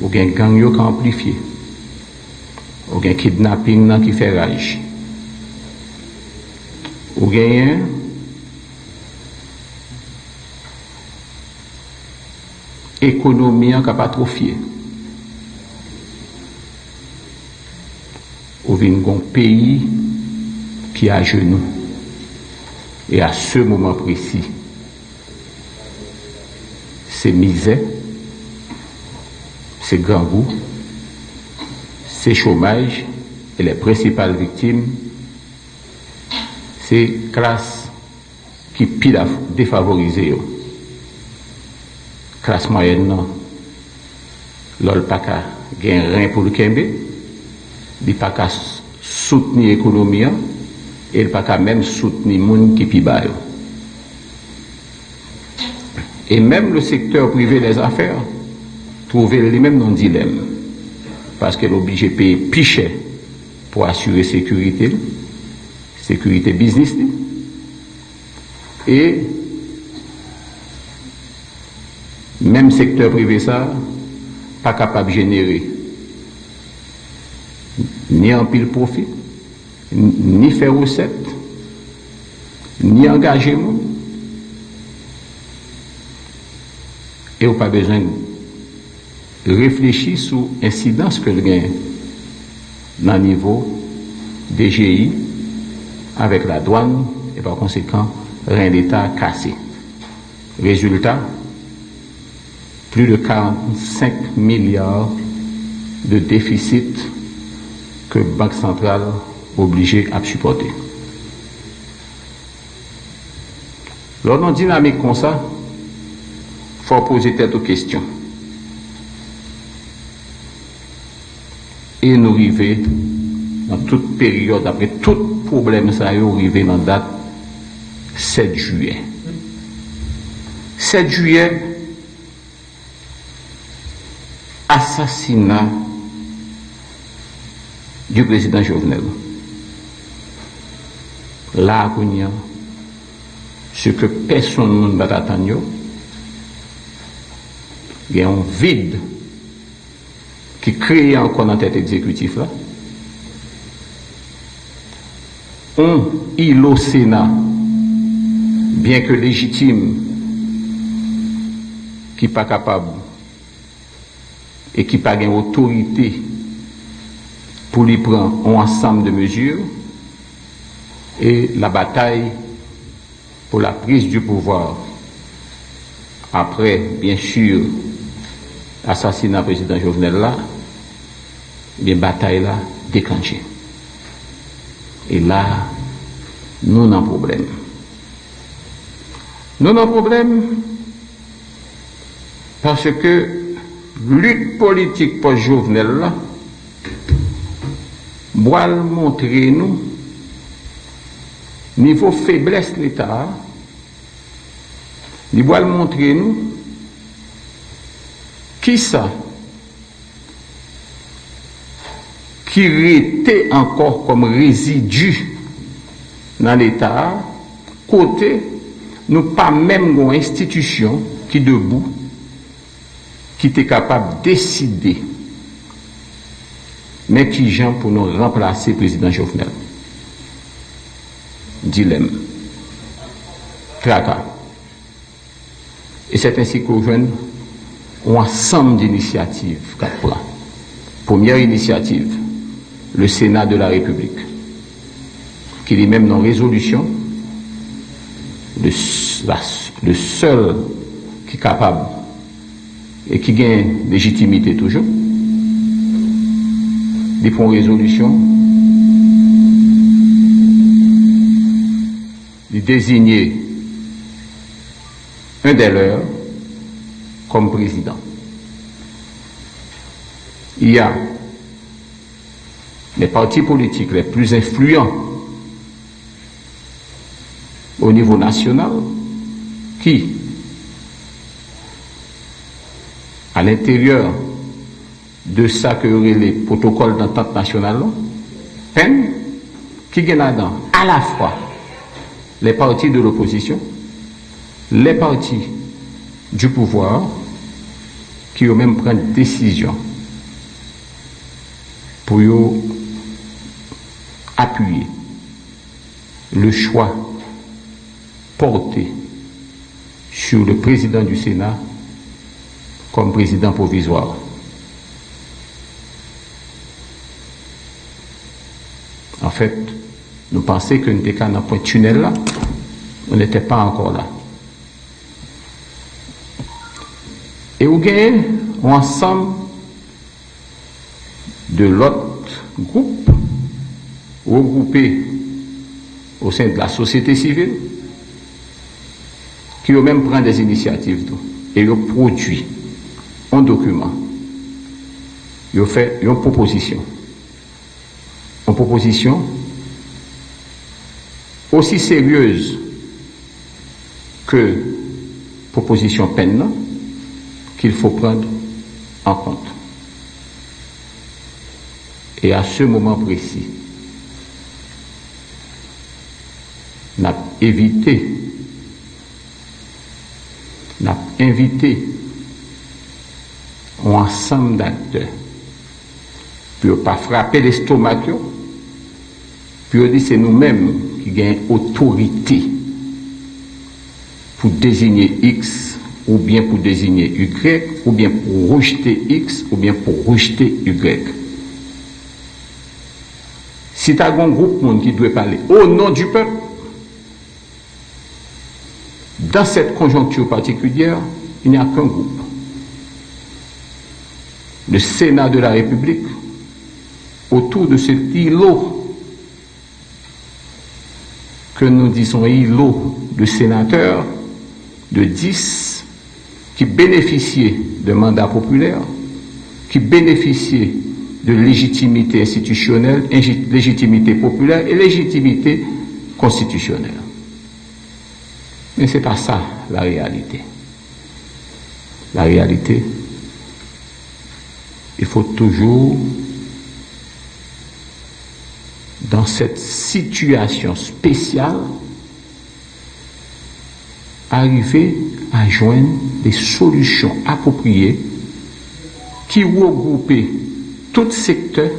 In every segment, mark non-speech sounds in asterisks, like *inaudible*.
ou gen gang yo ka amplifiye, ou gen kidnapping nan ki fè raj, ou gen yen, ekonomi an ka patrofye, ou vin gon peyi ki a genou, e a se mouman presi, se mizè, se gangou, se chomaj, e le presipal viktim, se klas ki pi defavorize yo. Klas mayen nan, lol pa ka gen ren pou lukembe, di pa ka soutni ekonomi an, e l pa ka men soutni moun ki pi bayo. E menm le sektor privé les affaires, trouve li menm nan dilem, paske l'oblige paye pi chè pou asyure sekurite, sekurite biznis li, e menm sektor privé sa, pa kapab jenere ni an pil profit, ni fè rousset, ni angaje moun, e ou pa bejan reflechi sou insidans ke l gen nan nivou DGI avek la douan e pa konsekant ren l'Etat kase. Rezultat, plus de 45 milyard de defisit ke Bank Central oblige ap supporte. Lors nan dinamik kon sa, fò pose tèt ou kestyon. E nou rive nan tout peryode, apre tout problem sa yo rive nan dat 7 juye. 7 juye, asasina du prezident Jovenel. La akounyan, se ke peson moun batatan yo, gen yon vide ki kreye ankon nan tèt ekzekutif la. On ilo sena, bien ke legitime, ki pa kapab, e ki pa gen otorite pou li pran an ansam de mezur, e la batay pou la prise du pouvoir apre, bien sur, asasina prezident Jovenel la, bien batay la deklanche. E la, nou nan problem. Nou nan problem parce ke lut politik pou Jovenel la boal montre nou nivou feblesse l'Etat ni boal montre nou ki sa ki rete ankor kom rezidu nan l'Etat kote nou pa menm gwen institisyon ki debou ki te kapab deside men ki jan pou nou remplase prezident Jovenel. Dilem. Traka. E set ansi kou jwen ou ansam d'initiativ kat plan. Poumyer initiativ, le Senat de la Republik, ki li menm nan rezolusyon, le seul ki kapab e ki gen legitimite toujou, li pon rezolusyon, li dezigne un de lèr kom prezident. Il y a les partis politiques les plus influents au niveau national qui, à l'intérieur de ça que les protocoles d'entente nationale, peine qui gagne là-dedans à la fois les partis de l'opposition, les partis du pouvoir qui ont même pris des décisions pour appuyer le choix porté sur le président du Sénat comme président provisoire. En fait, nous pensions que nous étions dans un tunnel là, on n'était pas encore là. Et au gain, ensemble de l'autre groupe, regroupé au sein de la société civile, qui même pris des initiatives et ont produit un document, ils ont fait une proposition. Une proposition aussi sérieuse que proposition peine qu'il faut prendre en compte. Et à ce moment précis, n'a évité, n'a invité un ensemble d'acteurs pour pas frapper l'estomac, puis dire c'est nous-mêmes qui avons autorité pour désigner X ou bien pour désigner Y ou bien pour rejeter X ou bien pour rejeter Y. Si tu as un groupe qui doit parler au nom du peuple, dans cette conjoncture particulière, il n'y a qu'un groupe. Le Sénat de la République, autour de cet îlot que nous disons îlot de sénateurs, de 10 qui bénéficiaient de mandats populaires, qui bénéficiaient de légitimité institutionnelle, légitimité populaire et légitimité constitutionnelle. Mais ce n'est pas ça la réalité. La réalité, il faut toujours, dans cette situation spéciale, arriver à joindre des solutions appropriées qui regroupent tout secteur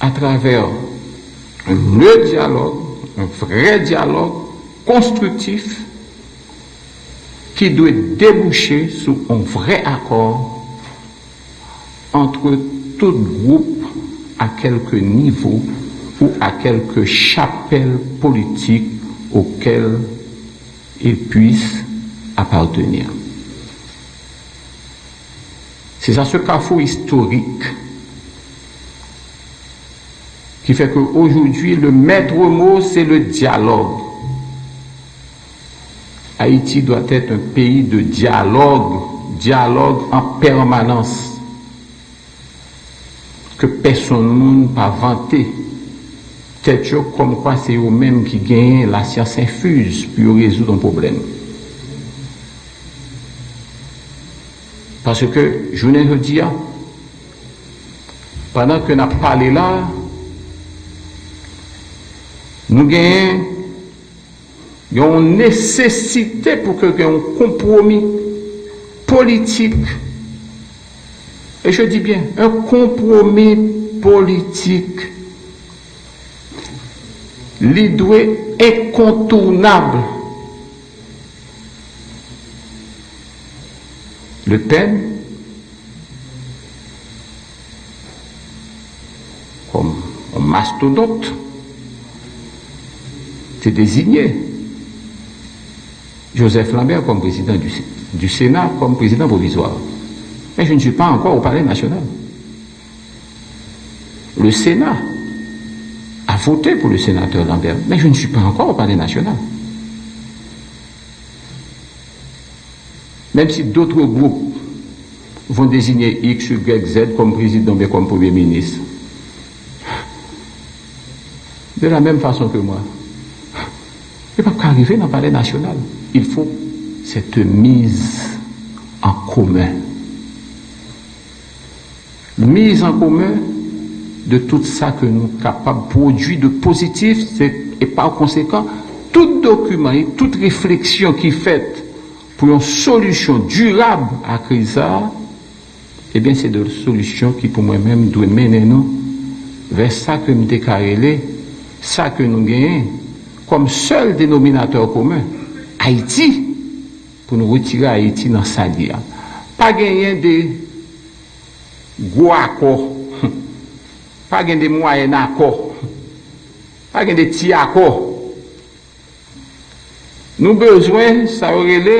à travers le dialogue, un vrai dialogue constructif qui doit déboucher sur un vrai accord entre tout groupe à quelque niveau ou à quelque chapelle politique auquel il puisse appartenir. C'est à ce carrefour historique qui fait qu'aujourd'hui, le maître mot, c'est le dialogue. Haïti doit être un pays de dialogue, dialogue en permanence. Que personne ne pas vanter. Peut-être comme quoi c'est eux-mêmes qui gagnent la science infuse pour résoudre un problème. Parce que, je ne veux dire, pendant que nous parlé là, nous gagnons une nécessité pour que y ait un compromis politique. Et je dis bien, un compromis politique. L'idée incontournable. Le comme un mastodonte, c'est désigné Joseph Lambert comme président du, Sénat, comme président provisoire. Mais je ne suis pas encore au Palais national. Le Sénat a voté pour le sénateur Lambert, mais je ne suis pas encore au Palais national. Même si d'autres groupes vont désigner X, Y, Z comme président, mais comme premier ministre. De la même façon que moi. Il ne peut pas arriver dans le palais national. Il faut cette mise en commun. Mise en commun de tout ça que nous sommes capables de produire de positif et par conséquent, tout document et toute réflexion qui est faite pour une solution durable à crise, Ebyen, se de solusyon ki pou mwen men dwe menen nou ve sa ke mte karele, sa ke nou genyen, kom sol denominateur koumen, Haiti pou nou retire Haiti nan sa li a. Pa genyen de gwo akor, *laughs* pa genyen de mwayen akor, *laughs* pa genyen de ti akor. Nou bezwen sa orele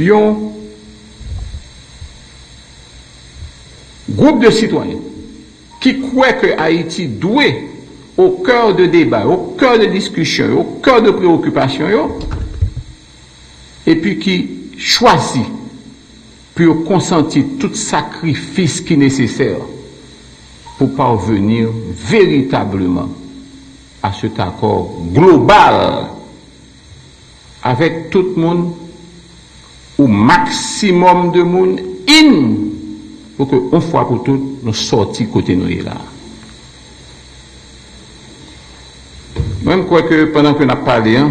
yon group de sitwanyen ki kwe ke Haiti dwe au cœur de débat, au cœur de discussion, au cœur de préoccupation, et puis qui choisit pour consentir tout sacrifice qui est nécessaire pour parvenir véritablement à cet accord global avec tout le monde, au maximum de monde, in, pour que, une fois pour toutes, nous sortions côté nous là. Même quoi que pendant nous avons parlé, hein,